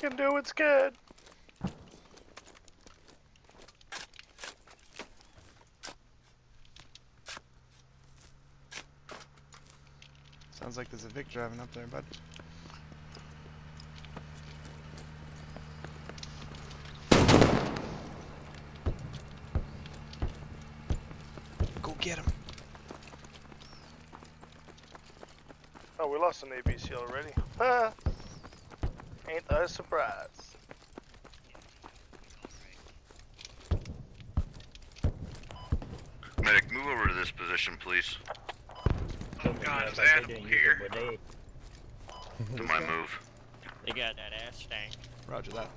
can do what's good. Sounds like there's a Vic driving up there, bud. Go get him. Oh, we lost an APC already. Ah, ain't that a surprise? Medic, move over to this position, please. Oh god, there's an animal here. To my move. They got that ass stank. Roger that.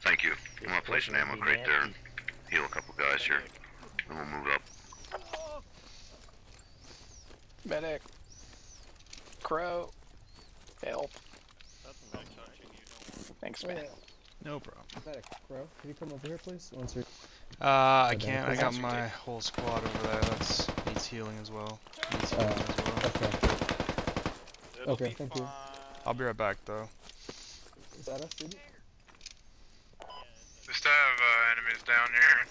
Thank you. I'm gonna place an ammo crate there and heal a couple guys here. Then we'll move up. Medic. Crow. Help. Thanks, man. No problem. Medic, bro, can you come over here, please? Once you're Uh, I can't. I got awesome. my whole squad over there. That's needs healing as well. Needs Uh, as well. okay. It'll Okay, be thank you. I'll be right back though. Is that us, dude? We still hab uh, enemies down here.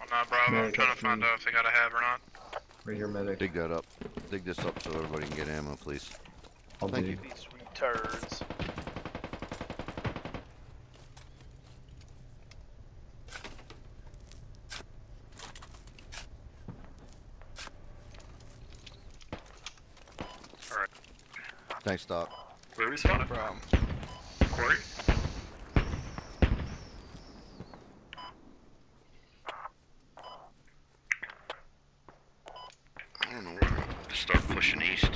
On not Bravo, I'm trying to find me. out if they got a have or not. Right here, medic. Dig that up. Dig this up so everybody can get ammo, please. I'll Thank dig. These retards. Thanks, Doc. Where are we spawning? from? Quarry? I don't know where to start pushing east.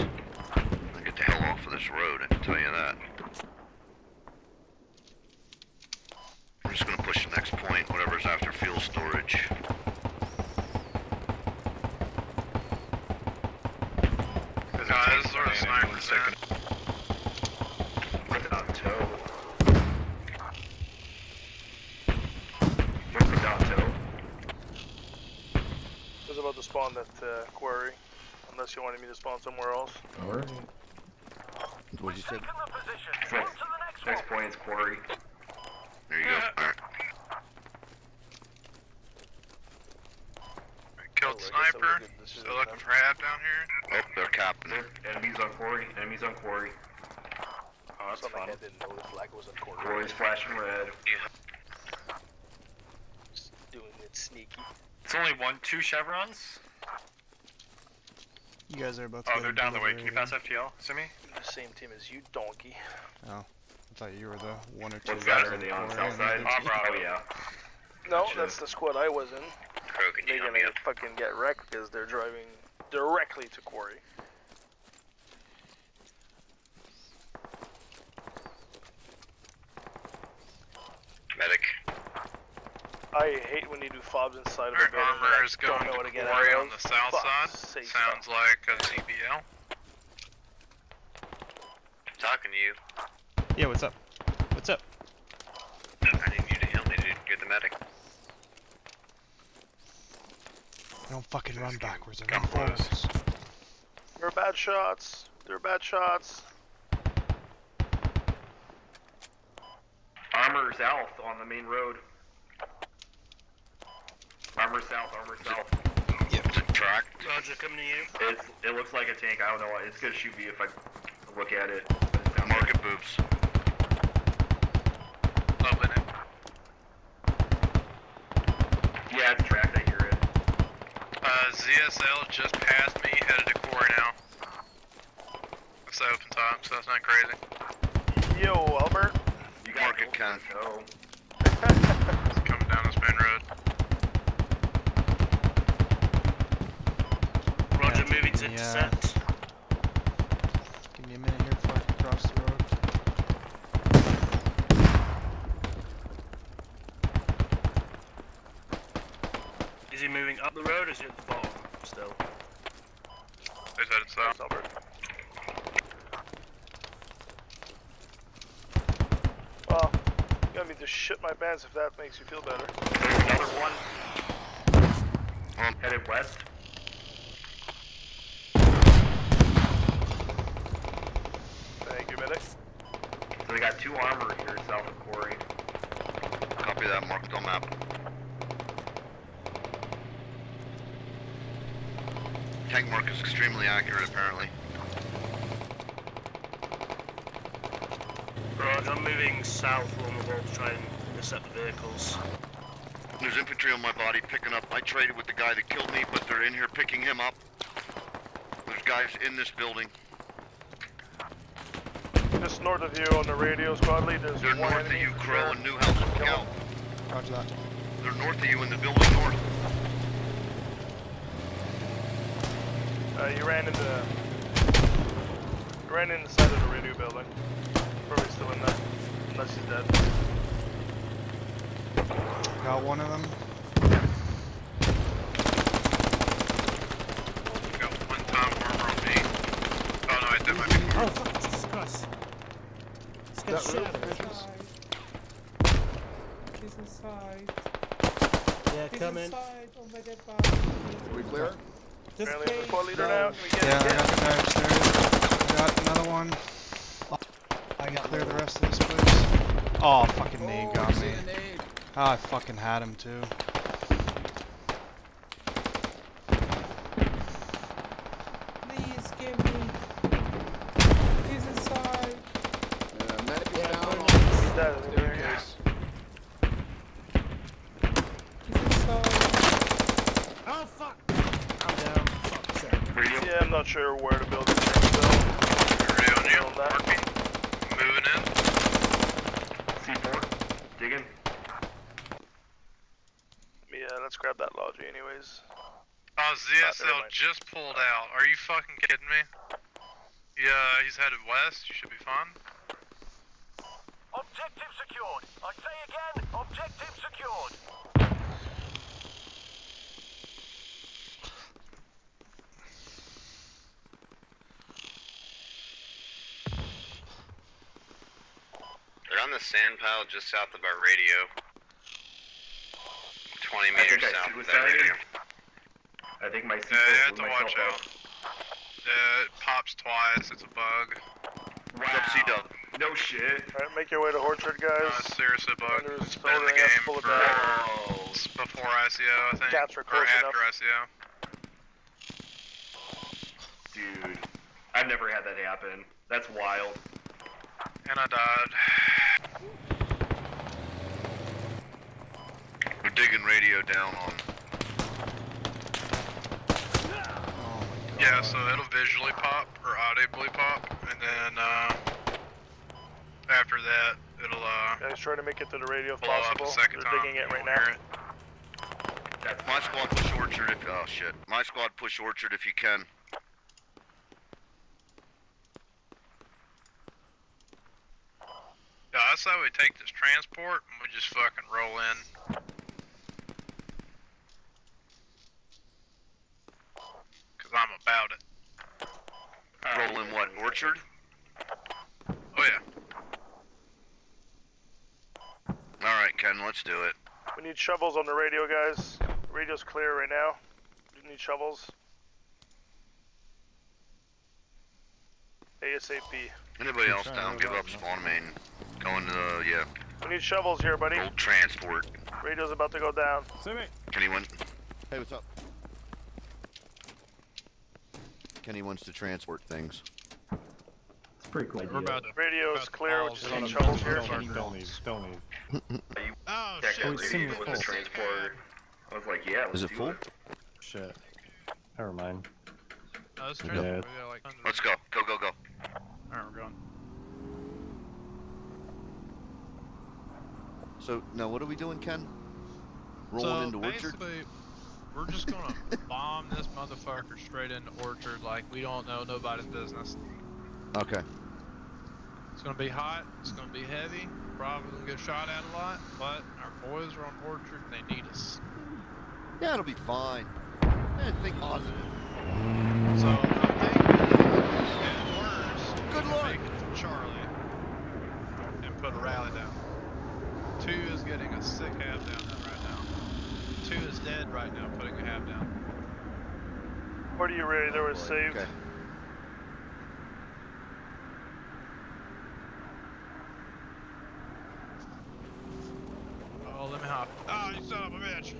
I get the hell off of this road, I can tell you that. I'm just gonna push the next point, whatever's after fuel storage. Guys, there's a sniper there. Put it on toe. Put it on toe. I was about to spawn that uh, quarry. Unless you wanted me to spawn somewhere else. Alright. What you said? Next, next point is quarry. There you go. Alright. Killed Oh, sniper. I'll look at this Still looking for Hab down here. Oh, they're capping. There, enemies on quarry. Enemies on quarry. That's Something fun. I didn't know the flag was a quarry. Quarry's flashing red. Just doing it sneaky. It's only one, two chevrons. You guys are about to Oh, they're down the way. Can you pass. FTL? Simi? The same team as you, donkey. Oh, I thought you were the one or two What's guys that? Are on they on the quarry. south side? Oh, Bravo. Yeah. No, Gotcha. that's the squad I was in. Crow, can They're gonna fucking get wrecked because they're driving directly to quarry. Medic. I hate when you do fobs inside of a Our building. armor I is don't going know to what to get quarry out on the south side. Fuck's sake, Sounds like a CBL. Talking to you. Yeah, what's up? What's up? I need you to heal me, dude. Get the medic. Don't fucking run backwards. I come run close. forwards. They're bad shots. They're bad shots. Armor south on the main road. Armor south, armor south. Yep. Is it tracked? Roger, coming to you. It's, it looks like a tank. I don't know. It's gonna shoot me if I look at it. But it's down there. Market boobs. Open it. Yeah, it's tracked. I hear it. Uh, ZSL just passed me, headed to quarry now. It's open time, so that's not crazy. Yo, Albert. You got Market can. It's coming down this main road. Roger, Yeah, moving to yeah. intercept. Give me a minute here before I can cross the road. Is he moving up the road or is he at the bottom still? He's headed south. Thanks, Albert. Well, you got me to shit my pants if that makes you feel better. There's another one. Um, Headed west. Thank you, medic. So they got two armor here south of quarry. Copy that, marked on map. Tank mark is extremely accurate, apparently. Right, I'm moving south along the wall to try and intercept the vehicles. There's infantry on my body picking up. I traded with the guy that killed me, but they're in here picking him up. There's guys in this building. Just north of you on the radio squad lead, there's They're one north of you, Crow sure. and Newhouse. Look Kill out. him. Roger that. They're north of you in the building north. Uh, you ran into. You ran in the side of the radio building. Probably still in there. Unless he's dead. Got one of them. Got one time armor on me. Oh no, wait, that might be. Oh fuck, Jesus Christ. Let's get Is that shit real out of here. vicious? He's inside. Yeah, He's come in. inside. Oh my dead body. We clear? Just Apparently, I'm the cage. squad leader now. Can we get Yeah, I got the guy upstairs. Got another one. I can clear the rest of this place. Oh, fucking nade got me. Oh, I fucking had him too. Please give me. He's inside. Uh, medic is down He's on dead. I think there he is. He's inside. Oh fuck! I'm down. Fuck's sake. Radio. Yeah, I'm not sure where the building's in still. Ready on you. Hold that. Mark me. Moving in. C4. Digging. Yeah, let's grab that logi anyways. Oh, ZSL mind. just pulled out. Are you fucking kidding me? Yeah, he's headed west. You should be fine. Objective secured. I say again, objective secured. They're on the sand pile just south of our radio. 20 meters I think I suicided. I think my C4 Yeah, you have to watch out. Uh, it pops twice. It's a bug. Wow. C-dub. No shit. Alright, make your way to Orchard, Uh, guys. it's seriously a bug. Under It's his been in the game for Bro. before ICO, I think. Cats are or after enough. ICO. Dude. I've never had that happen. That's wild. And I died. We're digging radio down on. Oh. Yeah, so it'll visually pop or audibly pop, and then uh, after that, it'll uh, Guys, try to make it to the radio if possible. a second They're time. digging it right now. it. My squad push Orchard if. Oh shit. My squad push Orchard if you can. Yeah, I say we take this transport and we just fucking roll in. Cause I'm about it. Roll in what? Orchard? Oh yeah. Alright, Ken, let's do it. We need shovels on the radio, guys. Radio's clear right now. We need shovels. ASAP. Anybody else down, give up spawn main. Going to the, yeah, We need shovels here, buddy. old transport. Radio's about to go down. See me. Anyone? Hey, what's up? Kenny wants to transport things. It's pretty cool. We're about to. Radio's About clear, which is on need a here. of Don't Don't don't need. Oh shit. out it's the with full. the transport. I was like, yeah, let's Is it full? it. Shit. Never mind. Oh, that's Yeah. true. We got like. Let's go. Go, go, go. Alright, we're going. So, now what are we doing, Ken? Rolling so into Orchard? We're just gonna bomb this motherfucker straight into Orchard like we don't know nobody's business. Okay. It's gonna be hot. It's gonna be heavy. Probably gonna get shot at a lot, but our boys are on Orchard and they need us. Yeah, it'll be fine. Yeah, think positive. So I'm thinking, at dead right now, putting a down. You ready? There oh, was saved. Okay. Oh, let me hop. Oh, you son of a bitch!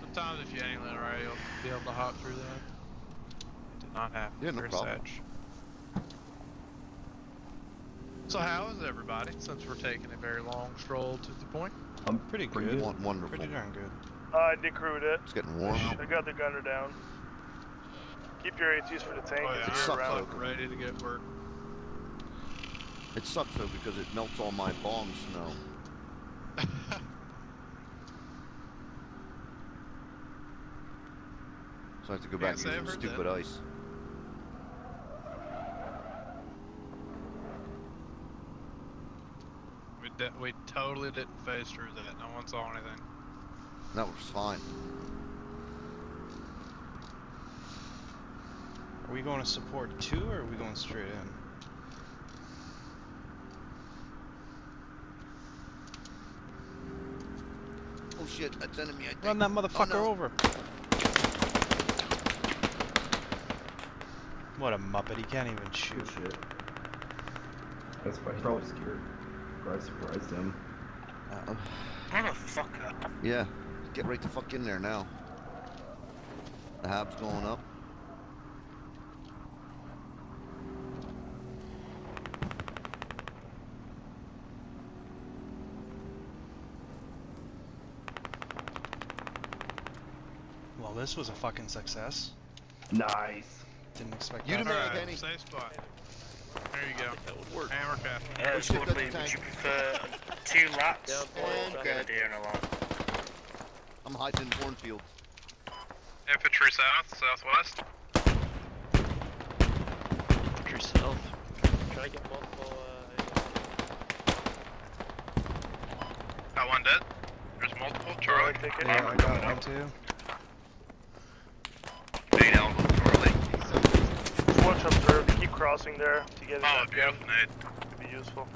Sometimes if you angle it right, you'll be able to hop through that. Did not happen. Yeah, no problem. So how is everybody, since we're taking a very long stroll to the point? I'm Pretty pretty good. Won- wonderful. Pretty darn good. I decrewed it. It's getting warm out. I got the gunner down. Keep your ATs for the tank Oh yeah, as It you're sucks, around. though. ready to get work. It sucks though because it melts all my bong snow. So I have to go back Can't say using I've heard stupid that. ice. We, de- we totally didn't phase through that. No one saw anything. That was fine. Are we going to support two or are we going straight in? Oh shit, that's enemy I think. Run that oh, motherfucker no. over. What a muppet, he can't even shoot. Good shit. That's why he's probably scared. Probably surprised him. Uh, Motherfucker. yeah, get right the fuck in there now. The hab's going up. Well, this was a fucking success. Nice. Didn't expect You that. demand Alright, Kenny. safe spot. There you go. That would work. Hammer craft. Shit, Woodley, would you prefer two laps Down or a deer and a lamb? I'm hiding in cornfield. Infantry south, southwest. True south. Try to get multiple, uh, Got one dead. There's multiple. Charlie, Charlie. Yeah, I got one too. Nate Alpha, Charlie. Just watch observe. Keep crossing there to get in Oh, that gun. beautiful, Nate. Could be useful.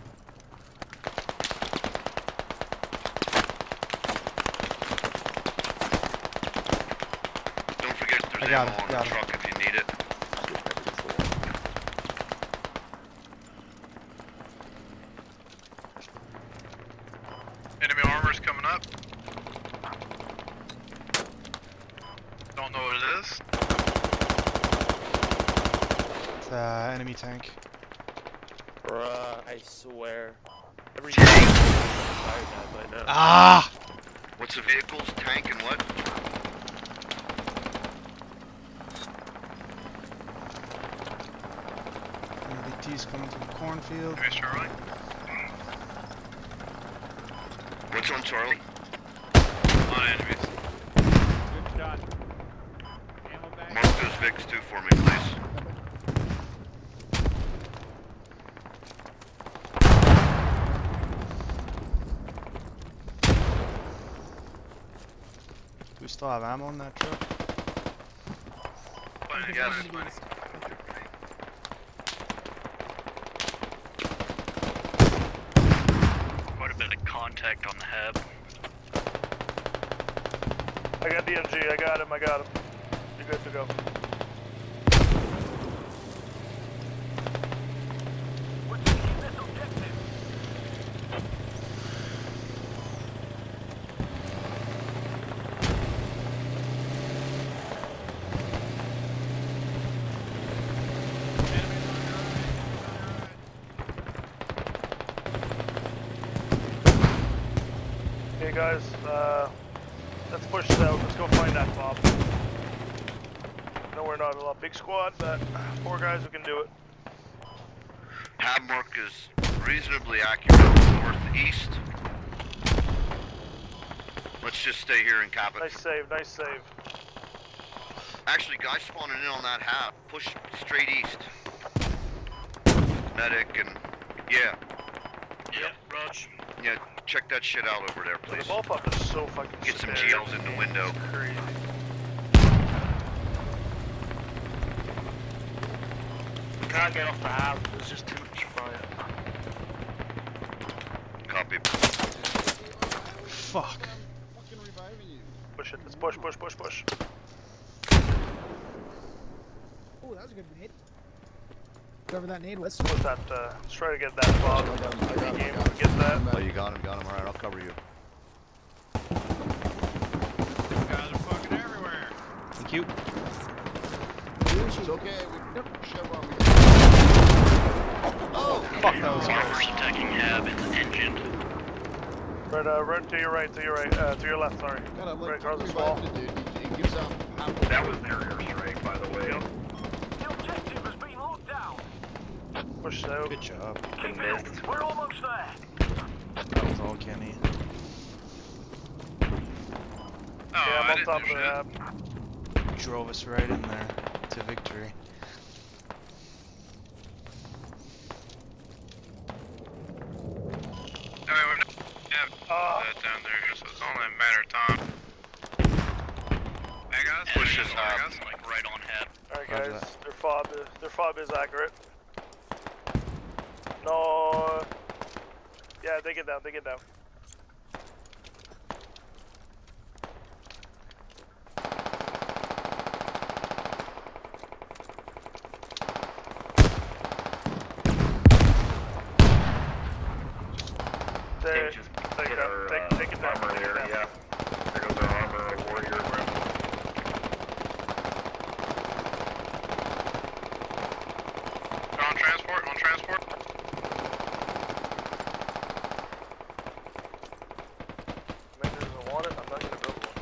Don't forget there's ammo it, on got the it. truck if you need it. Enemy armor's coming up. Don't know what it is. It's, uh, enemy tank. Bruh, I swear. Every Tank. Tired that by now. Ah! What's the vehicles? Tank and what? MDT's coming through the cornfield. Here's Charlie. What's on Charlie? On enemies. Good shot. Mark those Vics too for me, please. Do we still have ammo in that truck? Plenty, Yes. plenty. Quite a bit of contact on the hab. I got DMG. I got him. I got him. You're good to go. Okay, guys. Uh, let's push south. Let's go find that Bob. No, we're not a lot big squad, but four guys who can do it. Hab mark is reasonably accurate northeast. Let's just stay here and cap it. Nice save. Nice save. Actually, guys spawning in on that half. Push straight east. Medic and yeah, Yep, Raj. Yeah. Check that shit out over there, The please. ball pop is so fucking. Get some. GLs in the window. Crazy. Can't get off the hab. There's just too much fire. Copy. Fuck. Push it. Let's push, push, push, push. Oh, that was a good hit. Cover that nade, What's What's that? Uh, let's try to get that Bob. Game, get that. Oh, you got him, got him. Alright, I'll cover you. Guys are fucking everywhere. Thank you. It's okay, we never Chevron. Oh, fuck, that was Mark attacking hab, it's engined. Right, uh, right to your right, to your right, uh, to your left. Sorry. God, I Right like across to this wall. the dude. He, he gives out That was their airstrike, by the way. The Push out. Good job. Keep it. We're almost there. That was all Kenny. Oh, yeah, I'm I on top of do the shit. Drove us right in there to victory. I mean, we've never Ah. that down there, just it's only a matter of time. Hey guys, Push this guys, like right on hab. Alright, guys. Their fob, is, their fob is accurate. No. Yeah, take it down. Take it down. There, Tank just take, hit it- our take, uh, take it down. armor take it there, down. yeah. There goes our armor warrior. They're on transport, on transport. Maybe doesn't want it. I'm not gonna build one.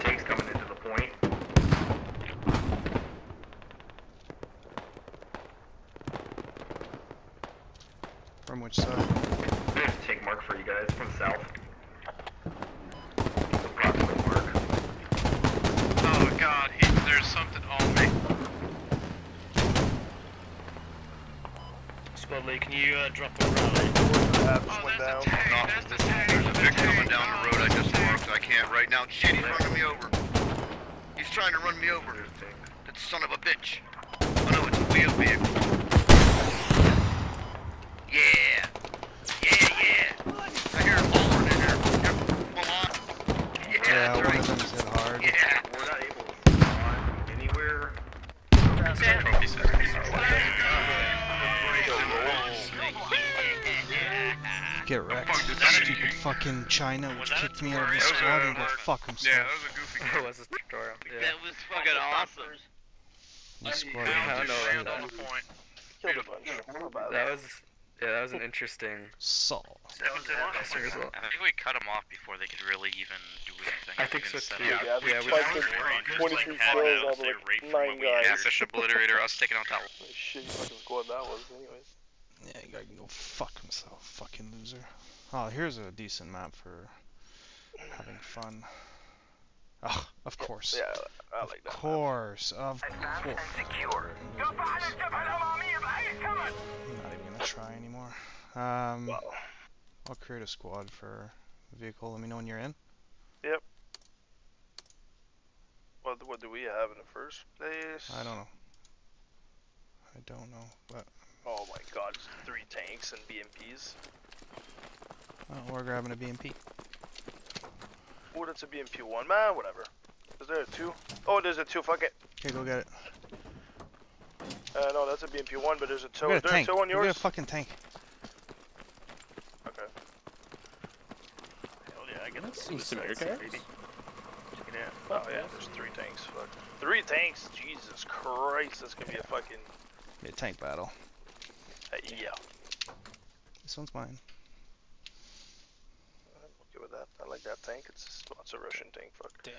Tank's coming into the point. From which side? There's a tank mark for you guys from south. Approximate mark. Oh god, he, there's something on me. Squad lead, can you uh, drop a rally? Hab Oh, went there's down. a tank, that's the tank. There's a Vic coming down the road I just marked. I can't right now. Shit, he's running me over. He's trying to run me over. There's. That son of a bitch. Oh no, it's a wheel vehicle. Fucking China, which that a kicked me out of the squad and go fuck Yeah, himself. that was a goofy It was a tutorial. Yeah. That was fucking awesome. The squad. I don't know Land about on point. Killed a bunch. Not bad. That was yeah, that was an interesting Saul. officer as well. I think we cut them off before they could really even do anything. I think so too. up. Yeah, Yeah, we Spiked just- it. Just 23 had kills out of they like from nine what we guys. had. Yeah, fish obliterator, us taking out that Holy shit, fucking squad that was, anyways. Yeah, you can go fuck himself, fucking loser. Oh, here's a decent map for having fun. Oh, of course. Yeah, I Of like that. map. course, of course. Secure. Go behind us, get behind our army, behind it, coming. I'm not even gonna try anymore. Um, Wow. I'll create a squad for vehicle. Let me know when you're in. Yep. What, what do we have in the first place? I don't know. I don't know, but Oh my god, three tanks and BMPs. oh, we're grabbing a BMP. Oh, that's a BMP one, man. Whatever. Is there a two? Oh, there's a two. Fuck it. Okay, go get it. Uh, no, that's a BMP one, but there's a two. Go Is get a there a tank. two on Go get yours? a fucking tank. Okay. Hell yeah, I get That's the some suicide America. security. Yeah. Oh yeah, there's three tanks. Fuck. Three tanks. Jesus Christ, that's gonna be a fucking. Be a tank battle. Yeah. This one's mine. I'm okay with that. I like that tank. It's well, it's a Russian tank. Fuck. Damn